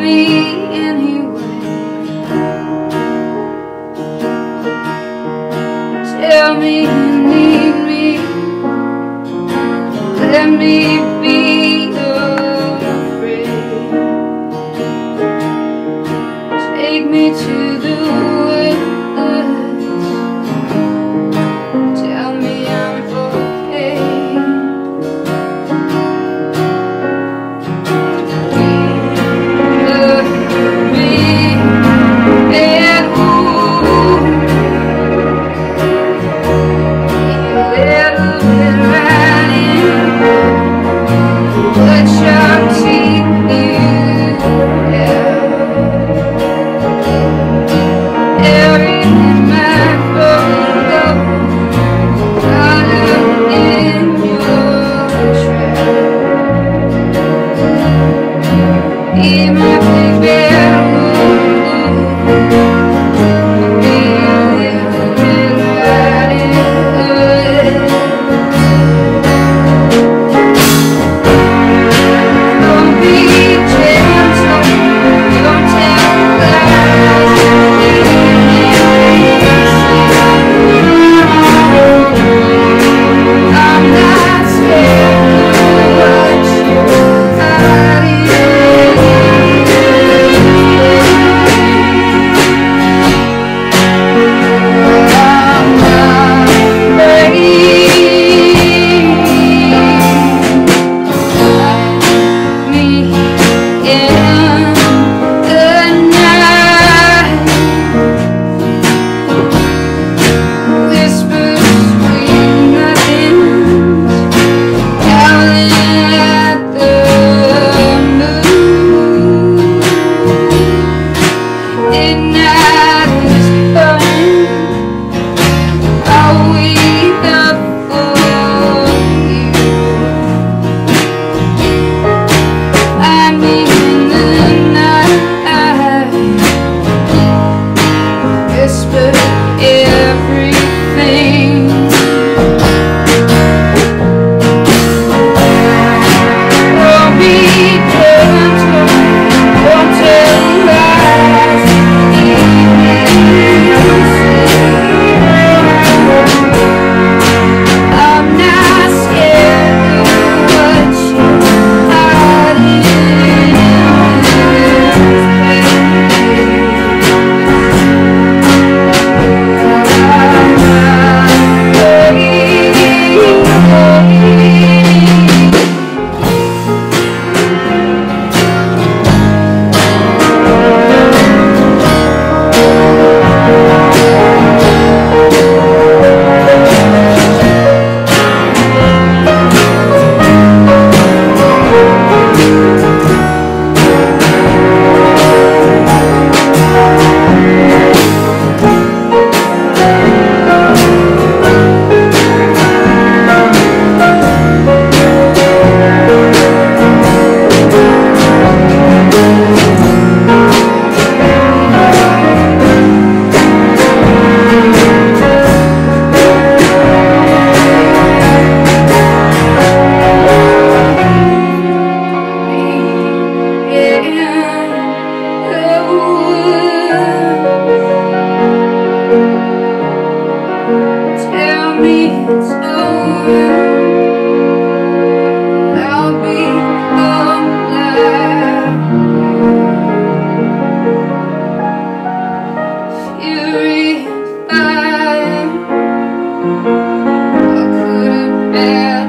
me anyway. Tell me you need me. Let me Yeah.